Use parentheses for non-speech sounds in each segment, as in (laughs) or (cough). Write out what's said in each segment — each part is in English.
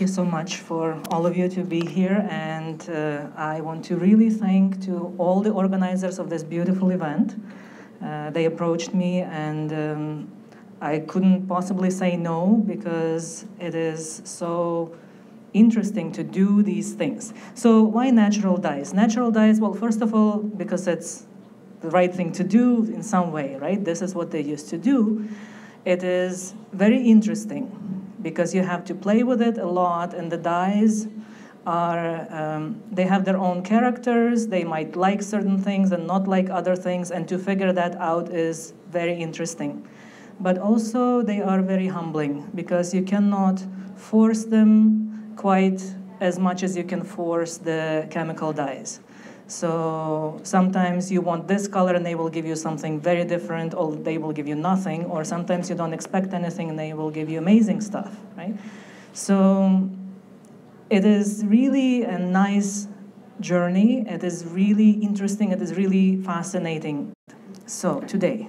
thank you so much for all of you to be here. And uh, I want to really thank to all the organizers of this beautiful event. Uh, they approached me and um, I couldn't possibly say no because it is so interesting to do these things. So why natural dyes? Natural dyes, well, first of all, because it's the right thing to do in some way, right? This is what they used to do. It is very interesting because you have to play with it a lot, and the dyes are um, they have their own characters. They might like certain things and not like other things, and to figure that out is very interesting. But also, they are very humbling because you cannot force them quite as much as you can force the chemical dyes. So sometimes you want this color and they will give you something very different, or they will give you nothing, or sometimes you don't expect anything and they will give you amazing stuff, right? So it is really a nice journey. It is really interesting. It is really fascinating. So today,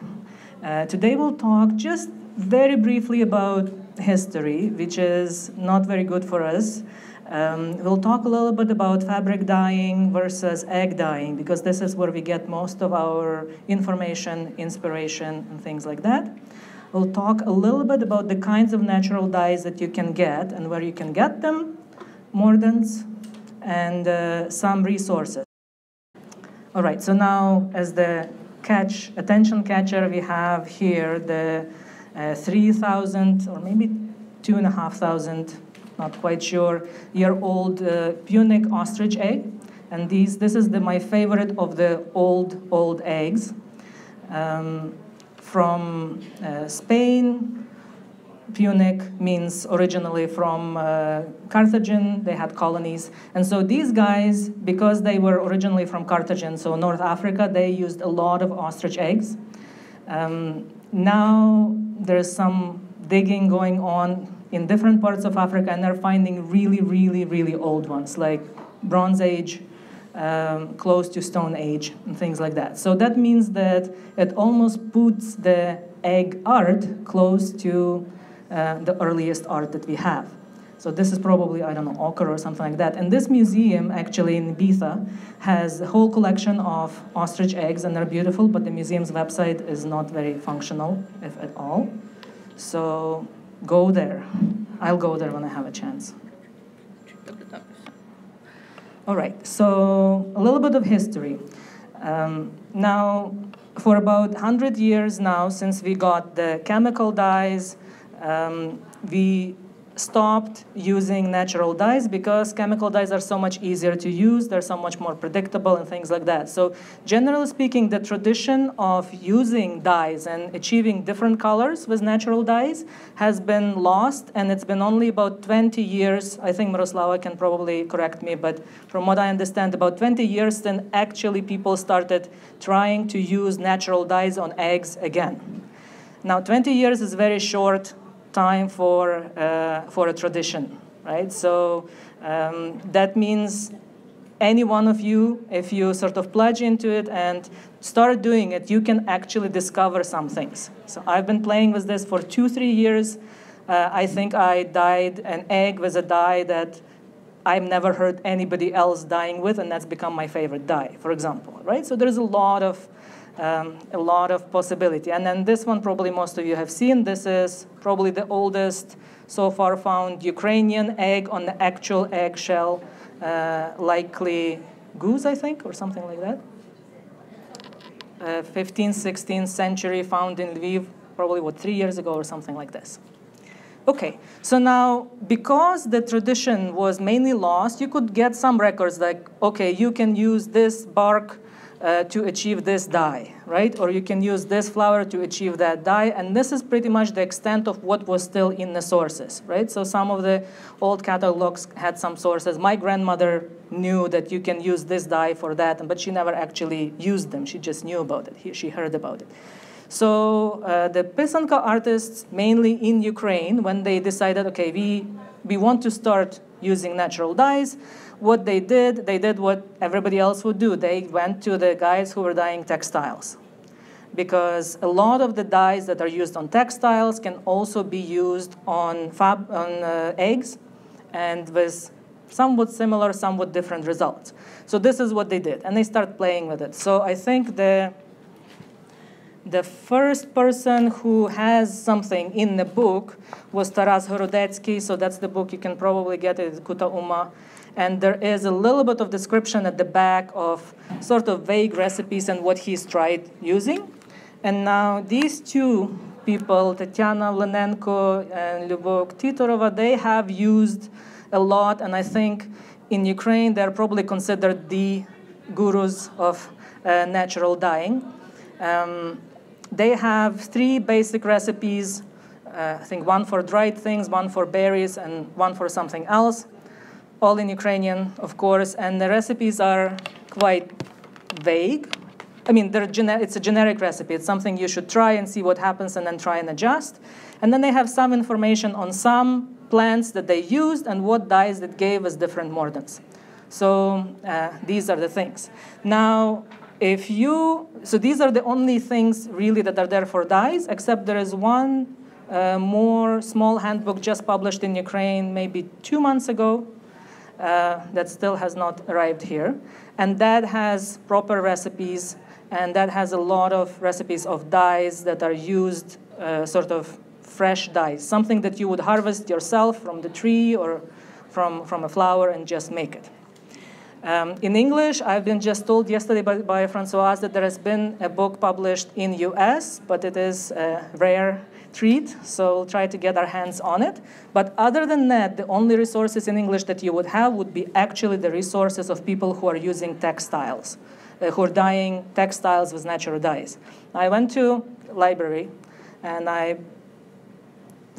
uh, today we'll talk just very briefly about history, which is not very good for us. Um, we'll talk a little bit about fabric dyeing versus egg dyeing because this is where we get most of our information, inspiration, and things like that. We'll talk a little bit about the kinds of natural dyes that you can get and where you can get them, mordants, and uh, some resources. All right, so now as the catch, attention catcher, we have here the uh, 3,000 or maybe 2,500 not quite sure, year old uh, Punic ostrich egg. And these, this is the, my favorite of the old, old eggs. Um, from uh, Spain, Punic means originally from uh, they had colonies. And so these guys, because they were originally from Carthagena, so North Africa, they used a lot of ostrich eggs. Um, now there's some digging going on in different parts of Africa, and they're finding really, really, really old ones, like Bronze Age, um, close to Stone Age, and things like that. So that means that it almost puts the egg art close to uh, the earliest art that we have. So this is probably, I don't know, ochre or something like that. And this museum, actually in Ibiza, has a whole collection of ostrich eggs, and they're beautiful, but the museum's website is not very functional, if at all. So go there. I'll go there when I have a chance. All right, so a little bit of history. Um, now, for about 100 years now, since we got the chemical dyes, um, we stopped using natural dyes because chemical dyes are so much easier to use, they're so much more predictable and things like that. So generally speaking, the tradition of using dyes and achieving different colors with natural dyes has been lost and it's been only about 20 years, I think Miroslava can probably correct me, but from what I understand, about 20 years then actually people started trying to use natural dyes on eggs again. Now 20 years is very short time for, uh, for a tradition, right? So um, that means any one of you, if you sort of pledge into it and start doing it, you can actually discover some things. So I've been playing with this for two, three years. Uh, I think I dyed an egg with a dye that I've never heard anybody else dying with, and that's become my favorite dye, for example, right? So there's a lot of um, a lot of possibility. And then this one, probably most of you have seen. This is probably the oldest so far found Ukrainian egg on the actual eggshell, uh, likely goose, I think, or something like that. Uh, 15th, 16th century, found in Lviv, probably what, three years ago or something like this. Okay, so now because the tradition was mainly lost, you could get some records like, okay, you can use this bark uh, to achieve this dye, right? Or you can use this flower to achieve that dye. And this is pretty much the extent of what was still in the sources, right? So some of the old catalogs had some sources. My grandmother knew that you can use this dye for that, but she never actually used them. She just knew about it. She heard about it. So uh, the Pysanka artists, mainly in Ukraine, when they decided, okay, we, we want to start using natural dyes, what they did, they did what everybody else would do. They went to the guys who were dyeing textiles. Because a lot of the dyes that are used on textiles can also be used on, fab, on uh, eggs and with somewhat similar, somewhat different results. So this is what they did, and they start playing with it. So I think the the first person who has something in the book was Taras Horodecki, so that's the book you can probably get it, Kuta Uma. And there is a little bit of description at the back of sort of vague recipes and what he's tried using. And now these two people, Tatiana Vlanenko and Lyubov Titorova, they have used a lot, and I think in Ukraine they're probably considered the gurus of uh, natural dyeing. Um, they have three basic recipes. Uh, I think one for dried things, one for berries, and one for something else. All in Ukrainian, of course, and the recipes are quite vague. I mean, it's a generic recipe. It's something you should try and see what happens and then try and adjust. And then they have some information on some plants that they used and what dyes that gave us different mordants. So uh, these are the things. Now, if you, so these are the only things really that are there for dyes, except there is one uh, more small handbook just published in Ukraine maybe two months ago uh, that still has not arrived here. And that has proper recipes, and that has a lot of recipes of dyes that are used, uh, sort of fresh dyes, something that you would harvest yourself from the tree or from, from a flower and just make it. Um, in English, I've been just told yesterday by, by Francoise that there has been a book published in US, but it is a rare treat, so we'll try to get our hands on it. But other than that, the only resources in English that you would have would be actually the resources of people who are using textiles, uh, who are dyeing textiles with natural dyes. I went to library and I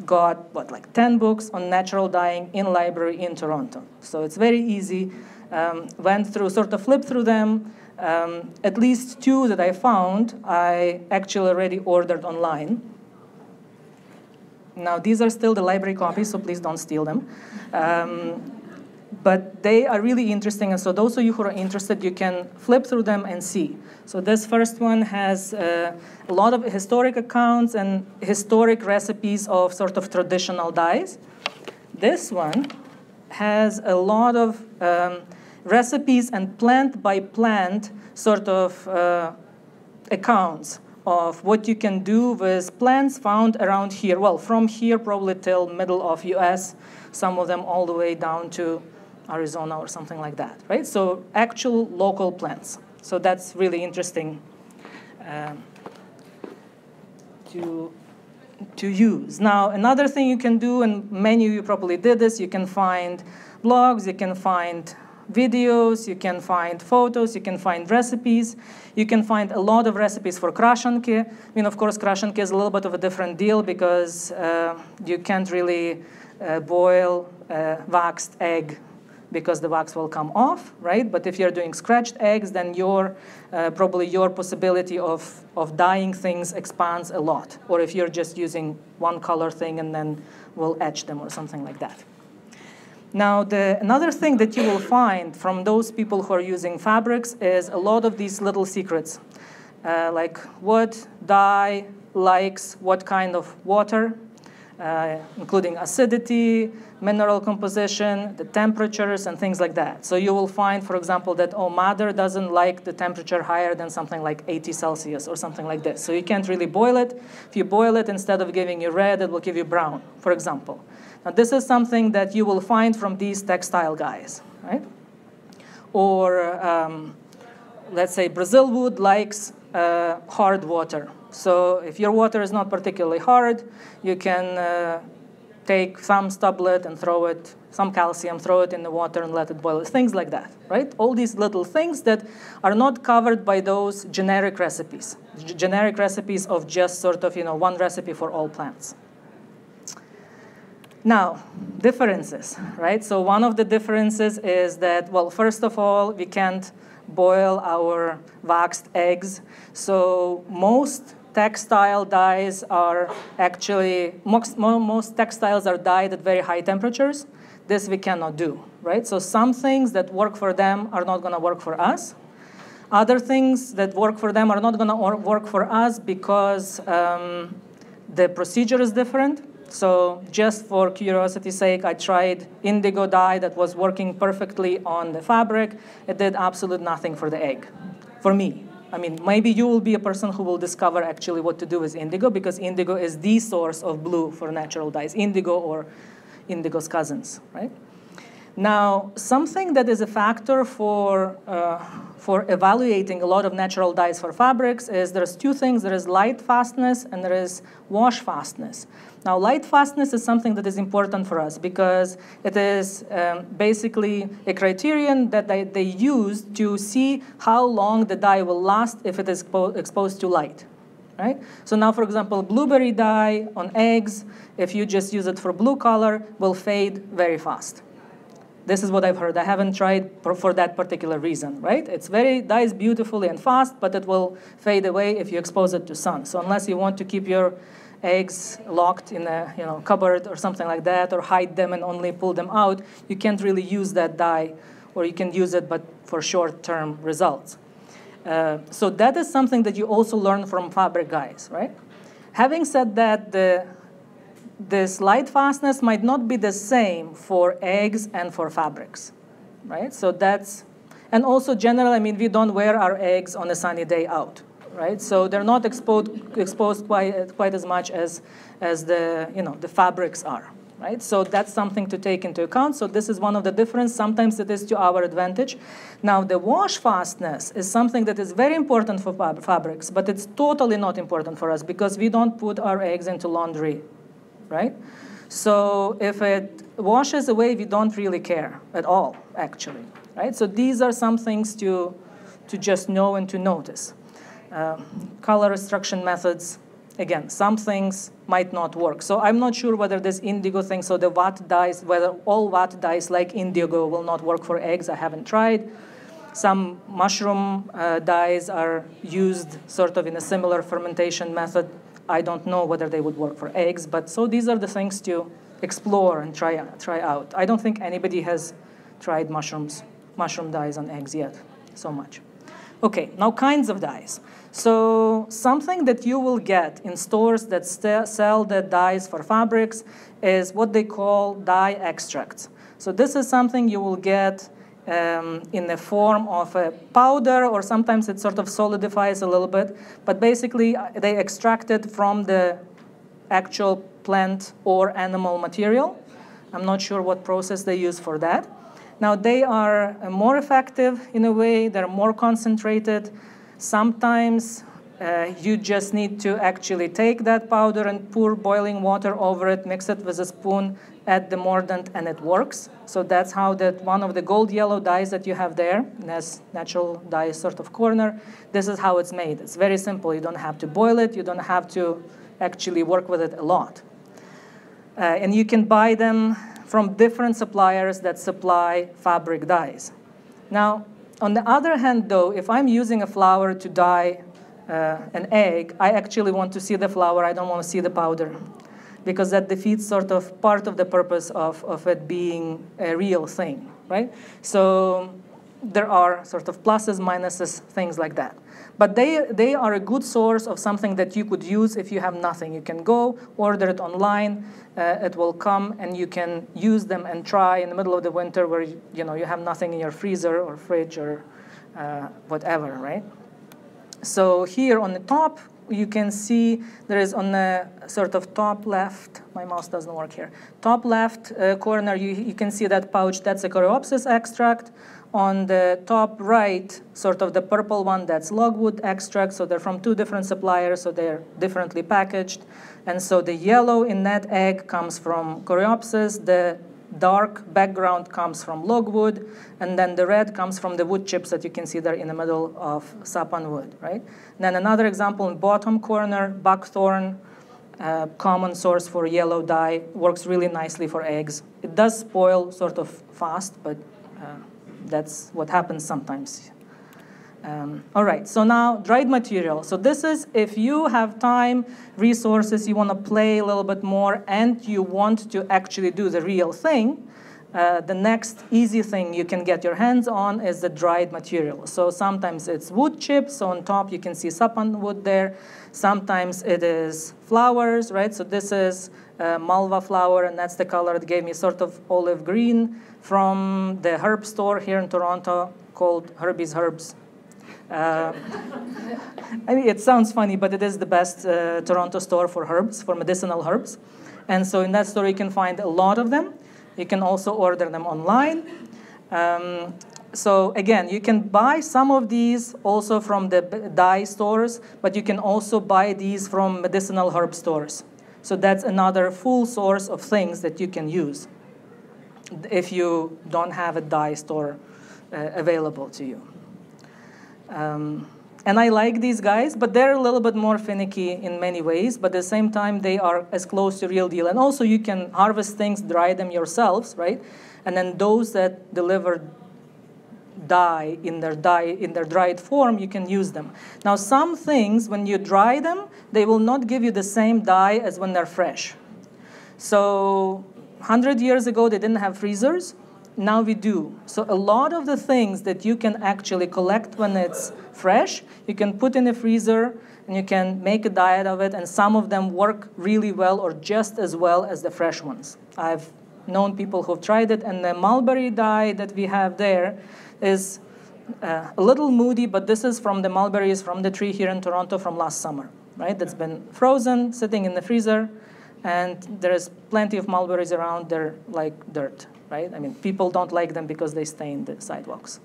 got what like 10 books on natural dyeing in library in Toronto. So it's very easy um, went through, sort of flipped through them. Um, at least two that I found, I actually already ordered online. Now, these are still the library copies, so please don't steal them. Um, but they are really interesting, and so those of you who are interested, you can flip through them and see. So this first one has uh, a lot of historic accounts and historic recipes of sort of traditional dyes. This one has a lot of um, recipes and plant by plant sort of uh, accounts of what you can do with plants found around here. Well, from here probably till middle of US, some of them all the way down to Arizona or something like that, right? So actual local plants. So that's really interesting um, to, to use. Now, another thing you can do, and many of you probably did this, you can find blogs, you can find videos, you can find photos, you can find recipes. You can find a lot of recipes for krashenki. I mean, of course, krashenki is a little bit of a different deal because uh, you can't really uh, boil a waxed egg because the wax will come off, right? But if you're doing scratched eggs, then your, uh, probably your possibility of, of dyeing things expands a lot. Or if you're just using one color thing and then we'll etch them or something like that. Now, the, another thing that you will find from those people who are using fabrics is a lot of these little secrets, uh, like what dye likes what kind of water, uh, including acidity, mineral composition, the temperatures, and things like that. So you will find, for example, that oh, madder doesn't like the temperature higher than something like 80 Celsius or something like this. So you can't really boil it. If you boil it, instead of giving you red, it will give you brown, for example. Now, this is something that you will find from these textile guys, right? Or um, let's say Brazil wood likes uh, hard water. So if your water is not particularly hard, you can uh, take some stublet and throw it, some calcium, throw it in the water and let it boil. Things like that, right? All these little things that are not covered by those generic recipes, generic recipes of just sort of, you know, one recipe for all plants. Now, differences, right? So one of the differences is that, well, first of all, we can't boil our waxed eggs. So most textile dyes are actually, most, most textiles are dyed at very high temperatures. This we cannot do, right? So some things that work for them are not gonna work for us. Other things that work for them are not gonna work for us because um, the procedure is different So just for curiosity's sake, I tried indigo dye that was working perfectly on the fabric. It did absolutely nothing for the egg, for me. I mean, maybe you will be a person who will discover actually what to do with indigo because indigo is the source of blue for natural dyes, indigo or indigo's cousins, right? Now, something that is a factor for, uh, for evaluating a lot of natural dyes for fabrics is there's two things. There is light fastness and there is wash fastness. Now, light fastness is something that is important for us because it is um, basically a criterion that they, they use to see how long the dye will last if it is expo exposed to light. Right? So now, for example, blueberry dye on eggs, if you just use it for blue color, will fade very fast. This is what I've heard. I haven't tried for, that particular reason, right? It's very dyes beautifully and fast, but it will fade away if you expose it to sun. So unless you want to keep your eggs locked in a you know cupboard or something like that, or hide them and only pull them out, you can't really use that dye, or you can use it but for short-term results. Uh, so that is something that you also learn from fabric guys, right? Having said that, the this light fastness might not be the same for eggs and for fabrics, right? So that's, and also generally, I mean, we don't wear our eggs on a sunny day out, right? So they're not exposed, exposed quite, quite as much as, as the, you know, the fabrics are, right? So that's something to take into account. So this is one of the difference. Sometimes it is to our advantage. Now, the wash fastness is something that is very important for fabrics, but it's totally not important for us because we don't put our eggs into laundry right? So if it washes away, we don't really care at all, actually, right? So these are some things to, to just know and to notice. Um, color restriction methods, again, some things might not work. So I'm not sure whether this indigo thing, so the vat dyes, whether all vat dyes like indigo will not work for eggs. I haven't tried. Some mushroom uh, dyes are used sort of in a similar fermentation method I don't know whether they would work for eggs, but so these are the things to explore and try, try out. I don't think anybody has tried mushrooms, mushroom dyes on eggs yet, so much. Okay, now kinds of dyes. So something that you will get in stores that sell the dyes for fabrics is what they call dye extracts. So this is something you will get um, in the form of a powder, or sometimes it sort of solidifies a little bit. But basically, uh, they extract it from the actual plant or animal material. I'm not sure what process they use for that. Now, they are uh, more effective in a way, they're more concentrated. Sometimes uh, you just need to actually take that powder and pour boiling water over it, mix it with a spoon, add the mordant, and it works. So that's how that one of the gold yellow dyes that you have there, this natural dye sort of corner, this is how it's made. It's very simple. You don't have to boil it. You don't have to actually work with it a lot. Uh, and you can buy them from different suppliers that supply fabric dyes. Now, on the other hand, though, if I'm using a flower to dye uh, an egg, I actually want to see the flower. I don't want to see the powder because that defeats sort of part of the purpose of, of it being a real thing, right? So there are sort of pluses, minuses, things like that. But they, they are a good source of something that you could use if you have nothing. You can go, order it online, uh, it will come, and you can use them and try in the middle of the winter where you, you know, you have nothing in your freezer or fridge or uh, whatever, right? So here on the top, you can see there is on the sort of top left, my mouse doesn't work here, top left uh, corner, you, you can see that pouch, that's a coreopsis extract. On the top right, sort of the purple one, that's logwood extract. So they're from two different suppliers, so they're differently packaged. And so the yellow in that egg comes from coreopsis. The dark background comes from logwood, and then the red comes from the wood chips that you can see there in the middle of sappan wood, right? And then another example in bottom corner, buckthorn, uh, common source for yellow dye, works really nicely for eggs. It does spoil sort of fast, but uh, that's what happens sometimes. Um, all right, so now dried material. So this is if you have time, resources, you want to play a little bit more, and you want to actually do the real thing, uh, the next easy thing you can get your hands on is the dried material. So sometimes it's wood chips. So on top you can see sappan wood there. Sometimes it is flowers, right? So this is uh, malva flower, and that's the color it gave me, sort of olive green, from the herb store here in Toronto called Herbie's Herbs. Uh, (laughs) I mean, it sounds funny, but it is the best uh, Toronto store for herbs, for medicinal herbs. And so in that store, you can find a lot of them. You can also order them online. Um, so again, you can buy some of these also from the dye stores, but you can also buy these from medicinal herb stores. So that's another full source of things that you can use if you don't have a dye store uh, available to you. Um, and I like these guys, but they're a little bit more finicky in many ways, but at the same time, they are as close to real deal. And also, you can harvest things, dry them yourselves, right? And then those that deliver dye in their dye in their dried form, you can use them. Now, some things, when you dry them, they will not give you the same dye as when they're fresh. So, 100 years ago, they didn't have freezers. Now we do. So a lot of the things that you can actually collect when it's fresh, you can put in a freezer and you can make a diet of it, and some of them work really well or just as well as the fresh ones. I've known people who've tried it, and the mulberry dye that we have there is uh, a little moody, but this is from the mulberries from the tree here in Toronto from last summer, right? That's been frozen, sitting in the freezer, and there is plenty of mulberries around. They're like dirt, right? I mean, people don't like them because they stain the sidewalks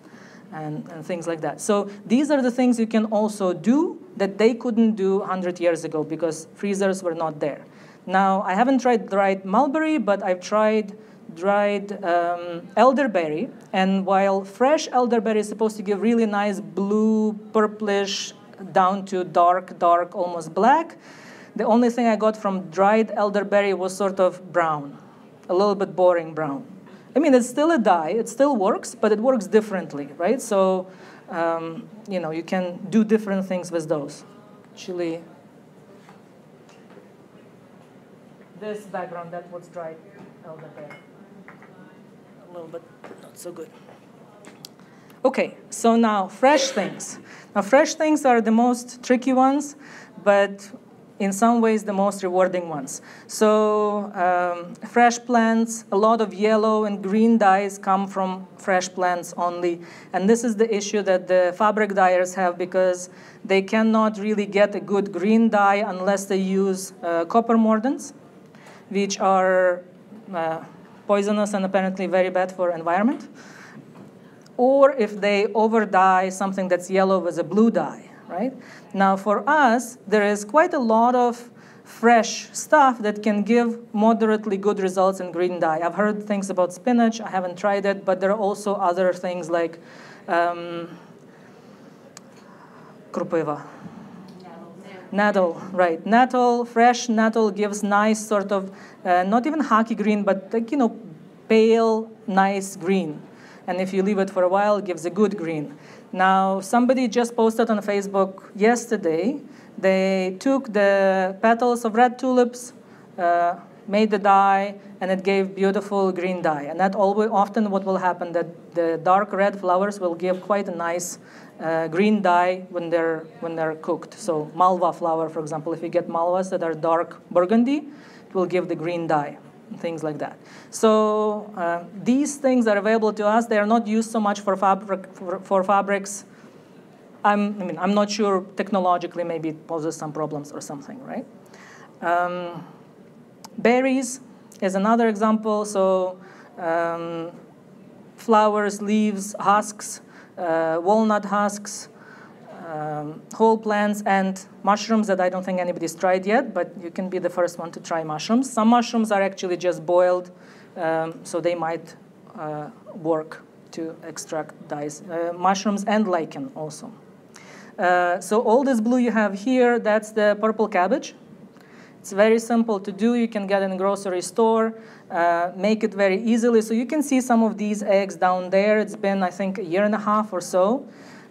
and, and things like that. So these are the things you can also do that they couldn't do 100 years ago because freezers were not there. Now, I haven't tried dried mulberry, but I've tried dried um, elderberry. And while fresh elderberry is supposed to give really nice blue, purplish, down to dark, dark, almost black, the only thing I got from dried elderberry was sort of brown, a little bit boring brown. I mean, it's still a dye, it still works, but it works differently, right? So, um, you know, you can do different things with those. Actually, this background, that was dried elderberry. A little bit not so good. Okay, so now fresh things. Now, fresh things are the most tricky ones, but in some ways the most rewarding ones. So um, fresh plants, a lot of yellow and green dyes come from fresh plants only. And this is the issue that the fabric dyers have because they cannot really get a good green dye unless they use uh, copper mordants, which are uh, poisonous and apparently very bad for environment. Or if they over dye something that's yellow with a blue dye right? Now for us, there is quite a lot of fresh stuff that can give moderately good results in green dye. I've heard things about spinach, I haven't tried it, but there are also other things like um, krupiva. Nettle, right. Nettle, fresh nettle gives nice sort of, uh, not even hockey green, but like, you know, pale, nice green. And if you leave it for a while, it gives a good green. Now, somebody just posted on Facebook yesterday. They took the petals of red tulips, uh, made the dye, and it gave beautiful green dye. And that always, often what will happen that the dark red flowers will give quite a nice uh, green dye when they're when they're cooked. So malva flower, for example, if you get malvas that are dark burgundy, it will give the green dye things like that. So uh, these things are available to us. They are not used so much for, fabric, for, for fabrics. I'm, I mean, I'm not sure technologically maybe it poses some problems or something, right? Um, berries is another example. So um, flowers, leaves, husks, uh, walnut husks, um, whole plants and mushrooms that I don't think anybody's tried yet, but you can be the first one to try mushrooms. Some mushrooms are actually just boiled, um, so they might uh, work to extract dyes. Uh, mushrooms and lichen also. Uh, so all this blue you have here, that's the purple cabbage. It's very simple to do. You can get in grocery store, uh, make it very easily. So you can see some of these eggs down there. It's been, I think, a year and a half or so.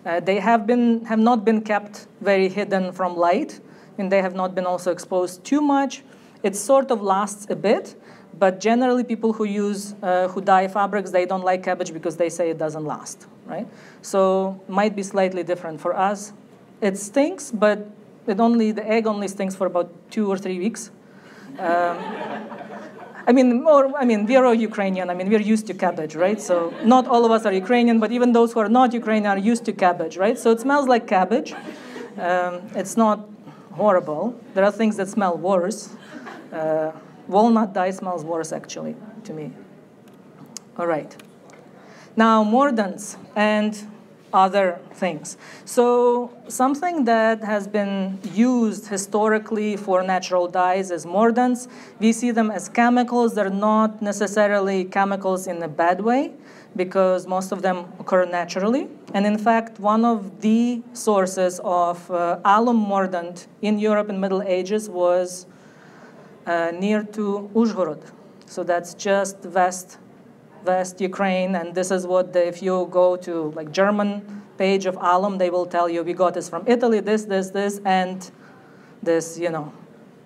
Uh, they have, been, have not been kept very hidden from light, and they have not been also exposed too much. It sort of lasts a bit, but generally people who use, uh, who dye fabrics, they don't like cabbage because they say it doesn't last, right? So might be slightly different for us. It stinks, but it only, the egg only stinks for about two or three weeks. Um, I mean, more, I mean, we're all Ukrainian. I mean, we're used to cabbage, right? So not all of us are Ukrainian, but even those who are not Ukrainian are used to cabbage, right? So it smells like cabbage. Um, it's not horrible. There are things that smell worse. Uh, walnut dye smells worse, actually, to me. All right. Now, mordants and other things. So something that has been used historically for natural dyes is mordants. We see them as chemicals. They're not necessarily chemicals in a bad way because most of them occur naturally. And in fact, one of the sources of uh, alum mordant in Europe in Middle Ages was uh, near to Uzhhorod. So that's just west West Ukraine, and this is what the, if you go to like German page of alum, they will tell you we got this from Italy, this, this, this, and this, you know,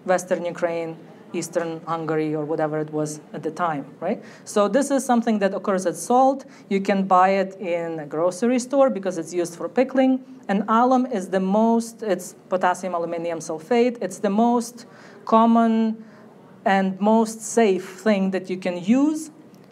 Western Ukraine, Eastern Hungary, or whatever it was at the time, right? So this is something that occurs at salt. You can buy it in a grocery store because it's used for pickling. And alum is the most, it's potassium aluminum sulfate. It's the most common and most safe thing that you can use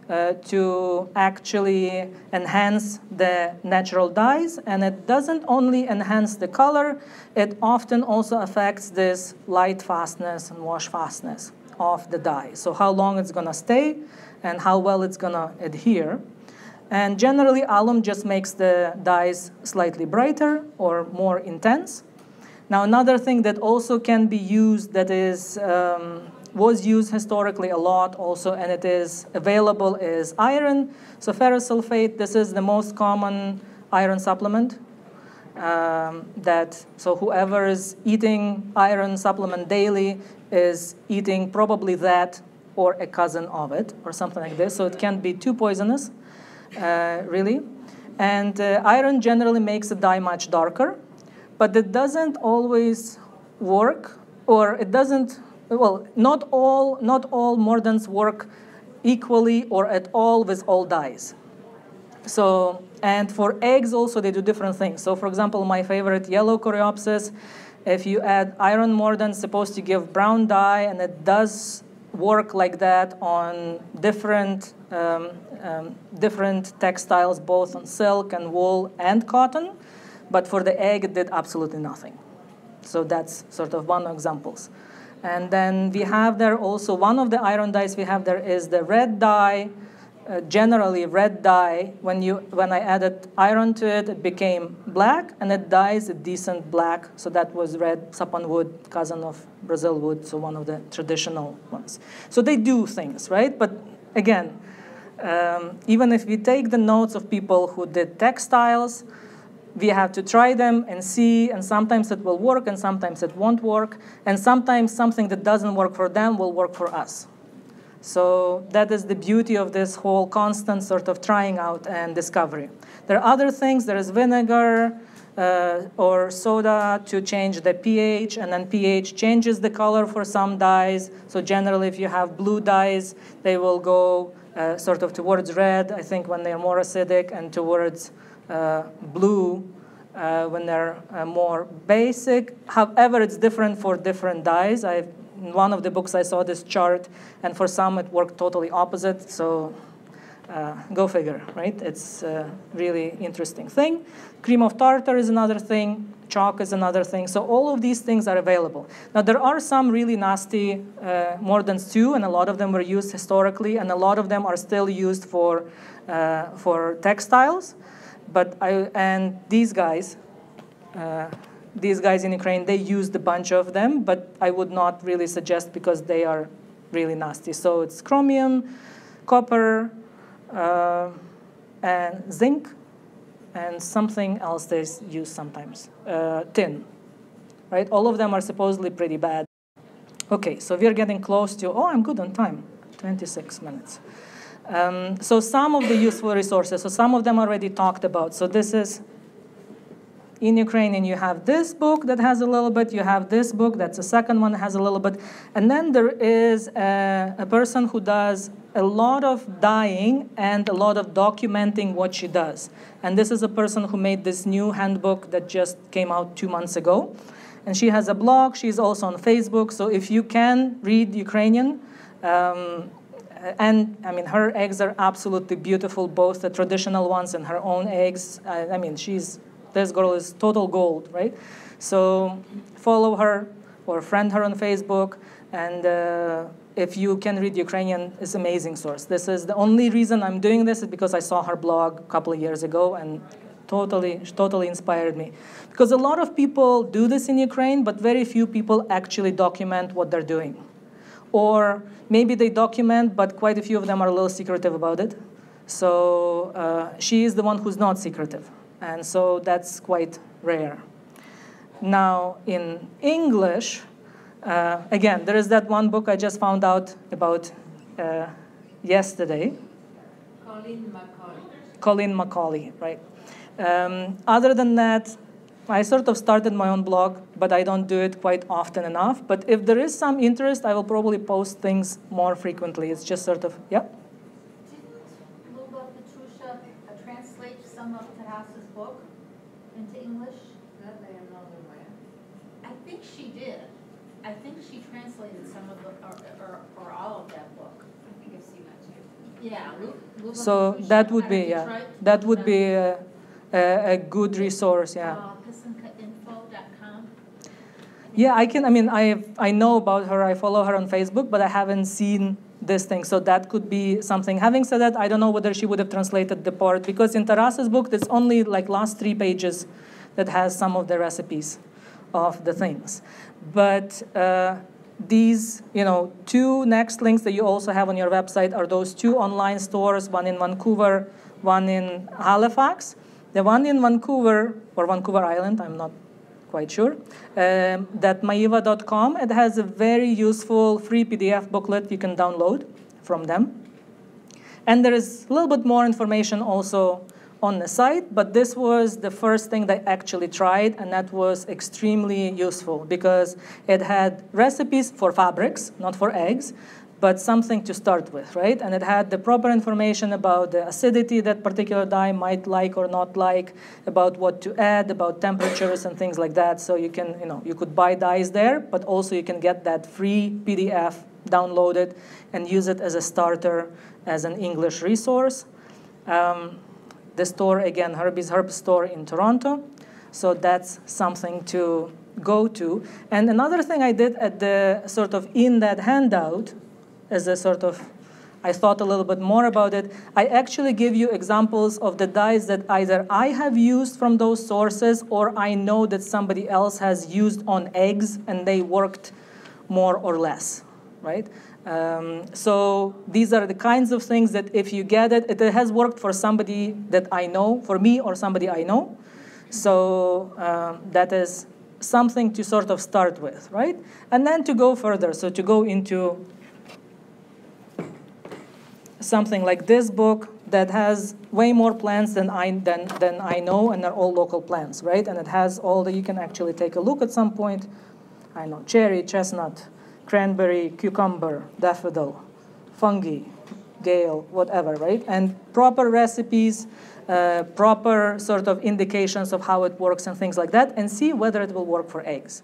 uh, to actually enhance the natural dyes. And it doesn't only enhance the color, it often also affects this light fastness and wash fastness of the dye. So how long it's to stay and how well it's to adhere. And generally, alum just makes the dyes slightly brighter or more intense. Now, another thing that also can be used that is um, was used historically a lot also, and it is available is iron. So ferrous sulfate, this is the most common iron supplement. Um, that so whoever is eating iron supplement daily is eating probably that or a cousin of it or something like this. So it can't be too poisonous, uh, really. And uh, iron generally makes a dye much darker, but it doesn't always work, or it doesn't well, not all, not all mordants work equally or at all with all dyes. So, and for eggs also they do different things. So for example, my favorite yellow coreopsis, if you add iron mordant, supposed to give brown dye, and it does work like that on different, um, um, different textiles, both on silk and wool and cotton. But for the egg, it did absolutely nothing. So that's sort of one of examples. And then we have there also one of the iron dyes we have there is the red dye. Uh, generally, red dye. When you when I added iron to it, it became black, and it dyes a decent black. So that was red sappan wood, cousin of Brazil wood, so one of the traditional ones. So they do things, right? But again, um, even if we take the notes of people who did textiles, we have to try them and see, and sometimes it will work, and sometimes it won't work, and sometimes something that doesn't work for them will work for us. So that is the beauty of this whole constant sort of trying out and discovery. There are other things. There is vinegar uh, or soda to change the pH, and then pH changes the color for some dyes. So generally, if you have blue dyes, they will go uh, sort of towards red, I think, when they're more acidic, and towards blue uh, when they're uh, more basic. However, it's different for different dyes. I, in one of the books, I saw this chart, and for some, it worked totally opposite. So uh, go figure, right? It's a really interesting thing. Cream of tartar is another thing. Chalk is another thing. So all of these things are available. Now, there are some really nasty uh, mordants too, and a lot of them were used historically, and a lot of them are still used for, uh, for textiles but I, and these guys, uh, these guys in Ukraine, they used a bunch of them, but I would not really suggest because they are really nasty. So it's chromium, copper, uh, and zinc, and something else they use sometimes, uh, tin, right? All of them are supposedly pretty bad. Okay, so we're getting close to, oh, I'm good on time, 26 minutes. Um, so some of the useful resources, so some of them already talked about. So this is in Ukrainian, you have this book that has a little bit, you have this book, that's the second one that has a little bit. And then there is a, a person who does a lot of dyeing and a lot of documenting what she does. And this is a person who made this new handbook that just came out two months ago. and she has a blog. She's also on Facebook. So if you can read Ukrainian, um, and I mean, her eggs are absolutely beautiful, both the traditional ones and her own eggs. I, I mean, she's this girl is total gold, right? So follow her or friend her on Facebook, and uh, if you can read Ukrainian, it's amazing source. This is the only reason I'm doing this is because I saw her blog a couple of years ago and totally, totally inspired me. Because a lot of people do this in Ukraine, but very few people actually document what they're doing. Or maybe they document, but quite a few of them are a little secretive about it. So uh, she is the one who's not secretive. And so that's quite rare. Now, in English, uh, again, there is that one book I just found out about uh, yesterday. Colleen Macaulay. Colleen Macaulay, right. Um, other than that, I sort of started my own blog, but I don't do it quite often enough. But if there is some interest, I will probably post things more frequently. It's just sort of, yeah? Didn't Luba Petrusha uh, translate some of Taras's book into English? That I am not aware. I think she did. I think she translated some of the, or, or, or all of that book. I think I've seen that too. Yeah, Lu- Luba So Petrusha, that would be, yeah, that would Uh, be a, a, a good resource, yeah. Uh, Yeah, I can. I mean, I I know about her. I follow her on Facebook, but I haven't seen this thing. So that could be something. Having said that, I don't know whether she would have translated the part because in Taras's book, there's only like last three pages that has some of the recipes of the things. But uh, these, you know, two next links that you also have on your website are those two online stores, one in Vancouver, one in Halifax. The one in Vancouver, or Vancouver Island, I'm not quite sure, um, that maiwa.com. It has a very useful free PDF booklet you can download from them. And there is a little bit more information also on the site, but this was the first thing that I actually tried, and that was extremely useful because it had recipes for fabrics, not for eggs, but something to start with, right? And it had the proper information about the acidity that particular dye might like or not like, about what to add, about temperatures and things like that. So you can, you know, you could buy dyes there, but also you can get that free PDF downloaded and use it as a starter, as an English resource. Um, the store, again, Herbie's Herb store in Toronto. So that's something to go to. And another thing I did at the sort of in that handout, as a sort of, I thought a little bit more about it. I actually give you examples of the dyes that either I have used from those sources or I know that somebody else has used on eggs and they worked more or less, right? Um, so these are the kinds of things that if you get it, it has worked for somebody that I know, for me or somebody I know. So um, that is something to sort of start with, right? And then to go further, so to go into something like this book that has way more plants than I, than, than I know, and they're all local plants, right? And it has all that you can actually take a look at some point. I know, cherry, chestnut, cranberry, cucumber, daffodil, fungi, gale, whatever, right? And proper recipes, uh, proper sort of indications of how it works and things like that, and see whether it will work for eggs.